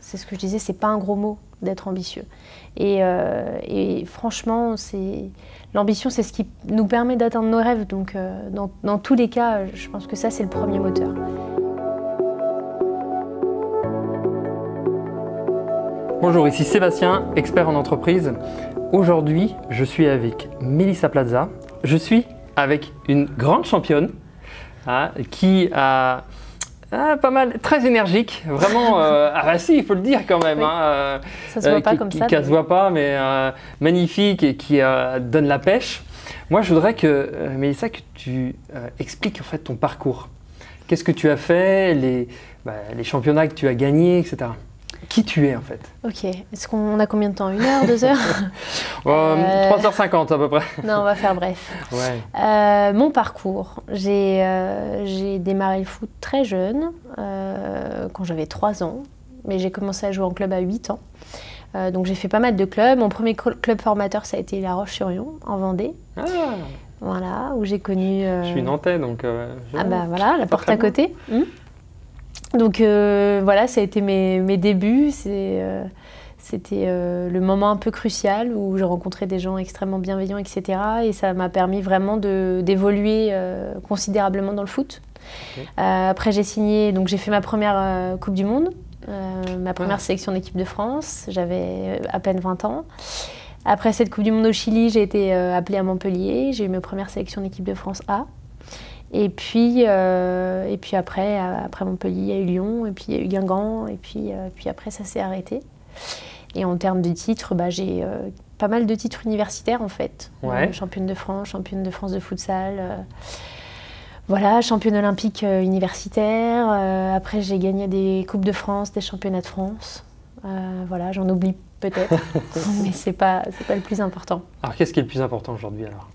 C'est ce que je disais, c'est pas un gros mot d'être ambitieux. Et, euh, franchement, c'est l'ambition, c'est ce qui nous permet d'atteindre nos rêves. Donc, euh, dans, dans tous les cas, je pense que ça, c'est le premier moteur. Bonjour, ici Sébastien, expert en entreprise. Aujourd'hui, je suis avec Melissa Plaza. Je suis avec une grande championne hein, qui a ah, pas mal, très énergique, vraiment. Euh, ah bah si, il faut le dire quand même. Oui. Hein, euh, Ça se voit pas qui, comme ça, qui mais- se voit pas, mais euh, magnifique et qui euh, donne la pêche. Moi, je voudrais que euh, Mélissa, que tu euh, expliques en fait ton parcours. Qu'est-ce que tu as fait, les, bah, les championnats que tu as gagnés, etc. Qui tu es en fait Ok. Est-ce qu'on a combien de temps? Une heure, deux heures? Euh, Euh. 3h50 à peu près. Non, on va faire bref. Ouais. Euh, mon parcours, j'ai euh, j'ai démarré le foot très jeune, euh, quand j'avais 3 ans, mais j'ai commencé à jouer en club à 8 ans. Euh, donc j'ai fait pas mal de clubs. Mon premier cl- club formateur, ça a été La Roche-sur-Yon, en Vendée. Ah, Voilà, où j'ai connu. euh, je suis nantais donc. euh, Ah bah voilà, la porte à côté. Hmm. Donc euh, voilà, ça a été mes, mes débuts. Euh, C'était euh, le moment un peu crucial où j'ai rencontré des gens extrêmement bienveillants, etc. Et ça m'a permis vraiment d'évoluer considérablement dans le foot. Après, j'ai signé, donc j'ai fait ma première Coupe du Monde, ma première Ah. sélection d'équipe de France. J'avais à peine 20 ans. Après cette Coupe du Monde au Chili, j'ai été appelée à Montpellier. J'ai eu ma première sélection d'équipe de France A. Et puis, euh, et puis après, après Montpellier, il y a eu Lyon, et puis il y a eu Guingamp, et puis, euh, puis après, ça s'est arrêté. Et en termes de titres, bah, j'ai euh, pas mal de titres universitaires en fait. Ouais. Championne de France, championne de France de futsal. voilà, championne olympique universitaire. Après, j'ai gagné des Coupes de France, des championnats de France. Voilà, j'en oublie peut-être, mais c'est pas, pas le plus important. Alors qu'est-ce qui est le plus important aujourd'hui alors?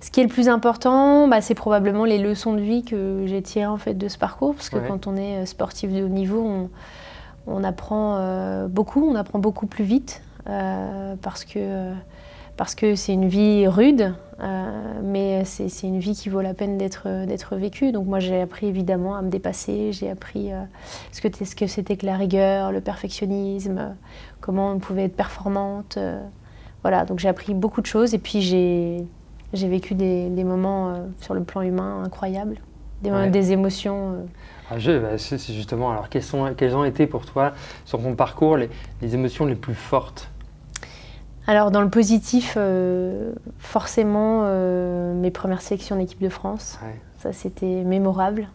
Ce qui est le plus important, bah, c'est probablement les leçons de vie que j'ai tirées en fait de ce parcours, parce que Ouais. quand on est euh, sportif de haut niveau, on, on apprend euh, beaucoup, on apprend beaucoup plus vite, euh, parce que parce que c'est une vie rude, mais c'est une vie qui vaut la peine d'être vécue. Donc moi j'ai appris évidemment à me dépasser, j'ai appris ce que ce que c'était que la rigueur, le perfectionnisme, comment on pouvait être performante. voilà, donc j'ai appris beaucoup de choses et puis j'ai j'ai vécu des, des moments euh, sur le plan humain incroyables, des, Ouais. des émotions. euh, Ah, je- bah, c'est justement, alors quelles, sont, quelles ont été pour toi, sur ton parcours, les, les émotions les plus fortes? Alors dans le positif, euh, forcément mes premières sélections d'équipe de France, Ouais. ça c'était mémorable.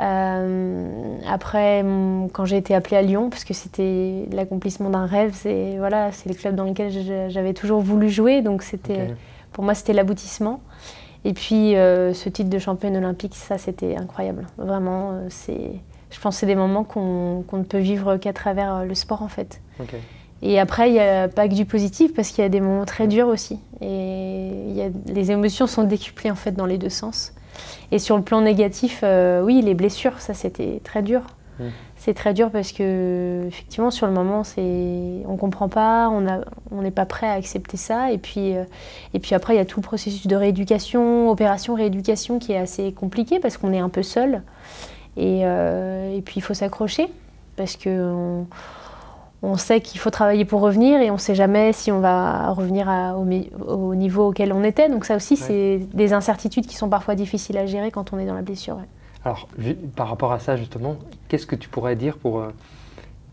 Euh, après, quand j'ai été appelée à Lyon, parce que c'était l'accomplissement d'un rêve, c'est voilà, c'est le club dans lequel j'avais toujours voulu jouer, donc c'était. Pour moi c'était l'aboutissement. Et puis euh, ce titre de championne olympique, ça c'était incroyable. Vraiment, euh, c'est, je pense que c'est des moments qu'on ne peut vivre qu'à travers euh, le sport en fait. Et après, il n'y a pas que du positif parce qu'il y a des moments très durs aussi. Et y a- les émotions sont décuplées en fait dans les deux sens. Et sur le plan négatif, oui, les blessures, ça c'était très dur. C'est très dur parce que effectivement sur le moment, c'est on comprend pas, on n'est pas prêt à accepter ça. Et puis euh, et puis après, il y a tout le processus de rééducation, opération rééducation qui est assez compliqué parce qu'on est un peu seul. Et, euh, et puis il faut s'accrocher parce que on, on sait qu'il faut travailler pour revenir et on ne sait jamais si on va revenir à- au, niveau auquel on était. Donc ça aussi, Ouais. c'est des incertitudes qui sont parfois difficiles à gérer quand on est dans la blessure. ouais. Alors, par rapport à ça, justement, qu'est-ce que tu pourrais dire pour, euh,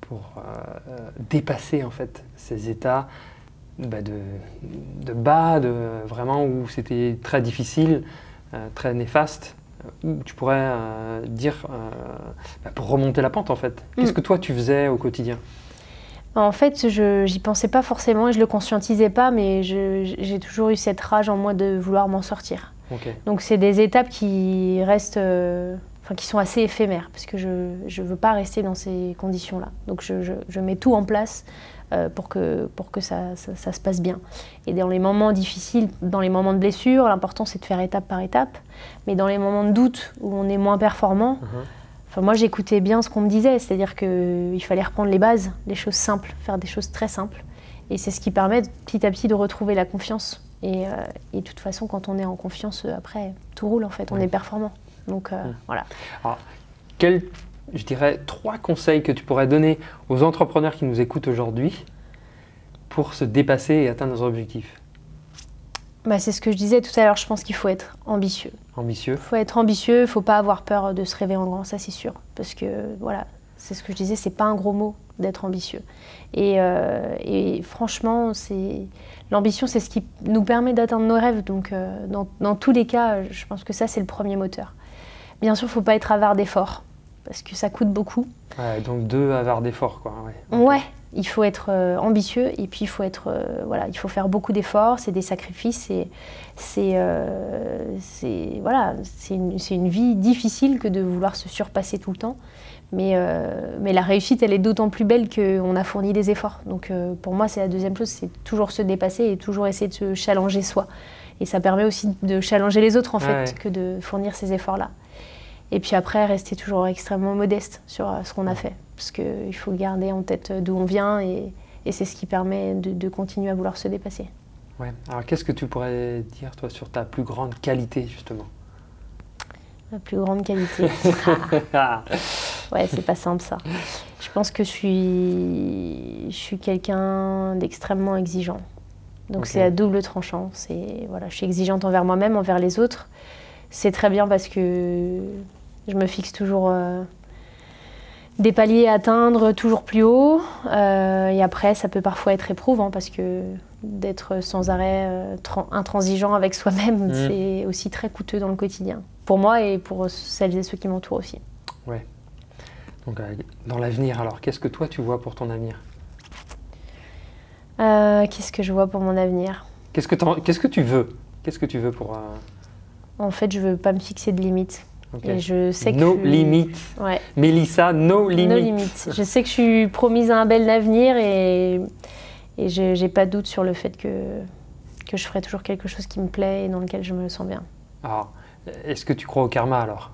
pour euh, dépasser en fait ces états bah, de, de bas, de, vraiment où c'était très difficile, euh, très néfaste où tu pourrais euh, dire bah, pour remonter la pente en fait Qu'est-ce Mm. que toi tu faisais au quotidien? En fait, je j'y pensais pas forcément et je le conscientisais pas, mais j'ai toujours eu cette rage en moi de vouloir m'en sortir. Donc c'est des étapes qui restent, euh, enfin qui sont assez éphémères, parce que je ne veux pas rester dans ces conditions-là. Donc je, je- je mets tout en place euh, pour que, pour que ça, ça- ça se passe bien. Et dans les moments difficiles, dans les moments de blessure, l'important c'est de faire étape par étape. Mais dans les moments de doute où on est moins performant, Mhm. Enfin, moi, j'écoutais bien ce qu'on me disait, c'est-à-dire qu'il fallait reprendre les bases, les choses simples, faire des choses très simples. Et c'est ce qui permet petit à petit de retrouver la confiance. Et, euh, et de toute façon, quand on est en confiance, euh, après, tout roule en fait, on est performant. Donc euh, voilà. Quel je dirais, trois conseils que tu pourrais donner aux entrepreneurs qui nous écoutent aujourd'hui pour se dépasser et atteindre nos objectifs? Bah, C'est ce que je disais tout à l'heure, je pense qu'il faut être ambitieux. Ambitieux Il faut être ambitieux, il ne faut pas avoir peur de se rêver en grand, ça c'est sûr. Parce que voilà, c'est ce que je disais, c'est pas un gros mot d'être ambitieux. Et, euh, et franchement, c'est l'ambition, c'est ce qui nous permet d'atteindre nos rêves. Donc, euh, dans, dans, tous les cas, je pense que ça, c'est le premier moteur. Bien sûr, il ne faut pas être avare d'efforts, parce que ça coûte beaucoup. Ouais, donc deux avares d'efforts, quoi. Ouais, ouais, il faut être euh, ambitieux et puis il faut être, voilà, il faut faire beaucoup d'efforts, c'est des sacrifices, c'est, c'est, voilà, c'est une, une, vie difficile que de vouloir se surpasser tout le temps. Mais, euh, mais la réussite, elle est d'autant plus belle qu'on a fourni des efforts. Donc euh, pour moi, c'est la deuxième chose, c'est toujours se dépasser et toujours essayer de se challenger soi. Et ça permet aussi de challenger les autres en fait, Ouais. que de fournir ces efforts-là. Et puis après, rester toujours extrêmement modeste sur euh, ce qu'on a fait. Parce qu'il faut garder en tête d'où on vient et, et c'est ce qui permet de, de continuer à vouloir se dépasser. Ouais. Alors qu'est-ce que tu pourrais dire, toi, sur ta plus grande qualité, justement? La plus grande qualité. Ouais, c'est pas simple ça. Je pense que je suis, je suis quelqu'un d'extrêmement exigeant. Donc c'est à double tranchant. C'est voilà, je suis exigeante envers moi-même, envers les autres. C'est très bien parce que je me fixe toujours euh, des paliers à atteindre toujours plus haut. Euh, et après, ça peut parfois être éprouvant parce que d'être sans arrêt euh, tran- intransigeant avec soi-même, Mm. c'est aussi très coûteux dans le quotidien. Pour moi et pour celles et ceux qui m'entourent aussi. Donc, euh, dans l'avenir, alors, qu'est-ce que toi, tu vois pour ton avenir? Euh, Qu'est-ce que je vois pour mon avenir? Qu'est-ce que, qu'est-ce que tu veux? Qu'est-ce que tu veux pour... euh, En fait, je veux pas me fixer de limites. ok. Et je sais que No je limites. Ouais, Mélissa, no limites. no limites. Je sais que je suis promise à un bel avenir et, et je j'ai pas de doute sur le fait que, que je ferai toujours quelque chose qui me plaît et dans lequel je me sens bien. Alors, est-ce que tu crois au karma, alors?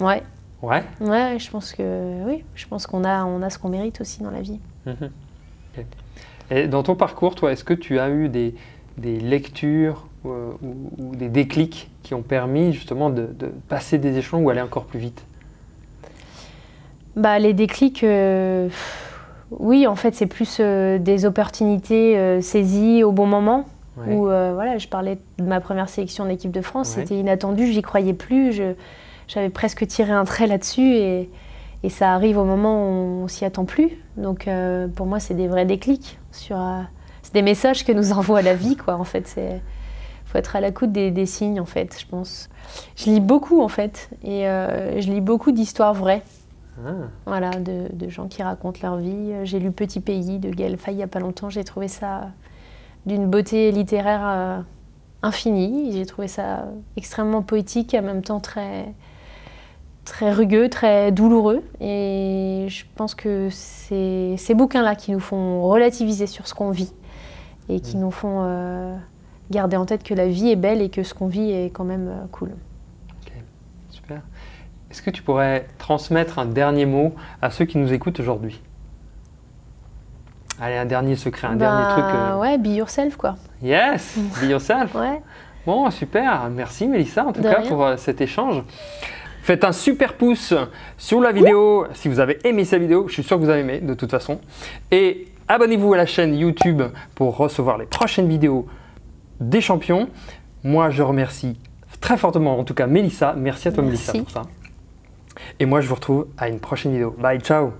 Ouais, Ouais ouais, je pense que oui, je pense qu'on a, on a ce qu'on mérite aussi dans la vie. Mhm. Et dans ton parcours, toi, est-ce que tu as eu des, des lectures euh, ou, ou des déclics qui ont permis justement de, de passer des échelons ou aller encore plus vite? Bah, les déclics, euh, oui, en fait, c'est plus euh, des opportunités saisies au bon moment. Ouais. Où voilà, je parlais de ma première sélection en équipe de France, Ouais. c'était inattendu, j'y croyais plus, je- j'avais presque tiré un trait là-dessus et, et ça arrive au moment où on s'y attend plus. Donc euh, pour moi, c'est des vrais déclics. Sur, euh, c'est des messages que nous envoie la vie, quoi. En fait, c'est faut être à l'écoute des, des signes, en fait, je pense. Je lis beaucoup, en fait, et euh, je lis beaucoup d'histoires vraies. Ah, Voilà, de, de gens qui racontent leur vie. J'ai lu Petit Pays de Gaël Faye il n'y a pas longtemps. J'ai trouvé ça d'une beauté littéraire infinie. J'ai trouvé ça extrêmement poétique et en même temps très, très rugueux, très douloureux. Et je pense que c'est ces bouquins-là qui nous font relativiser sur ce qu'on vit et qui Mm. nous font euh, garder en tête que la vie est belle et que ce qu'on vit est quand même euh, cool. super. Est-ce que tu pourrais transmettre un dernier mot à ceux qui nous écoutent aujourd'hui? Allez, un dernier secret, un dernier Bah, truc. euh, Ouais, be yourself, quoi. Yes, be yourself. Ouais. Bon, super. Merci Mélissa en tout De cas rien. pour euh, cet échange. Faites un super pouce sur la vidéo si vous avez aimé cette vidéo. Je suis sûr que vous avez aimé de toute façon. Et abonnez-vous à la chaîne YouTube pour recevoir les prochaines vidéos des champions. Moi, je remercie très fortement en tout cas Mélissa. Merci à toi Merci. Mélissa pour ça. Et moi, je vous retrouve à une prochaine vidéo. Bye, ciao